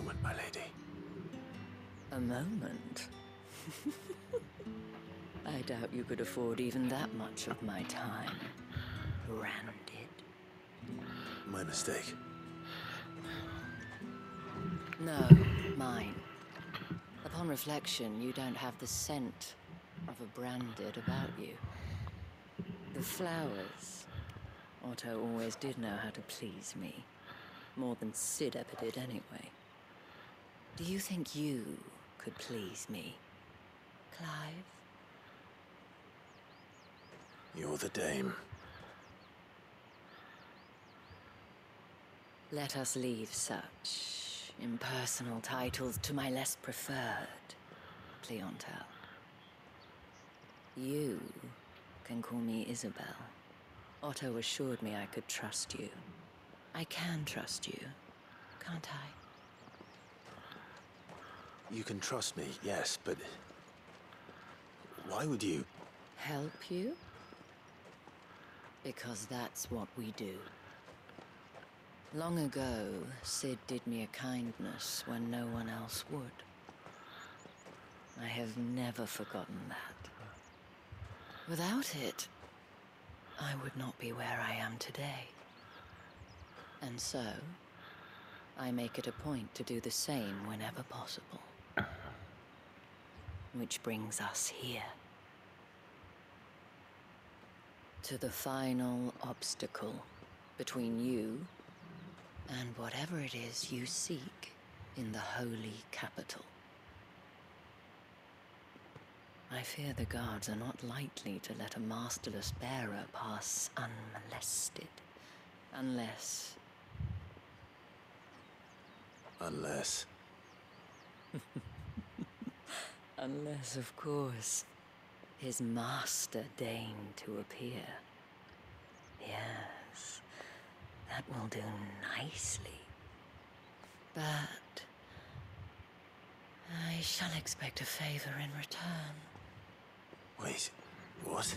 moment, my lady. A moment? I doubt you could afford even that much of my time. Branded. My mistake. No, mine. Upon reflection, you don't have the scent of a branded about you. The flowers. Otto always did know how to please me. More than Cid ever did, anyway. Do you think you could please me, Clive? You're the dame. Let us leave such impersonal titles to my less preferred, Cleontel. You can call me Isabelle. Otto assured me I could trust you. I can trust you, can't I? You can trust me, yes, but... Why would you? Help you? Because that's what we do. Long ago, Cid did me a kindness when no one else would. I have never forgotten that. Without it, I would not be where I am today. And so, I make it a point to do the same whenever possible. Which brings us here. To the final obstacle between you and whatever it is you seek in the holy capital. I fear the guards are not likely to let a masterless bearer pass unmolested. Unless. Unless... Unless, of course, his master deigned to appear. Yes, that will do nicely. But I shall expect a favor in return. Wait, what?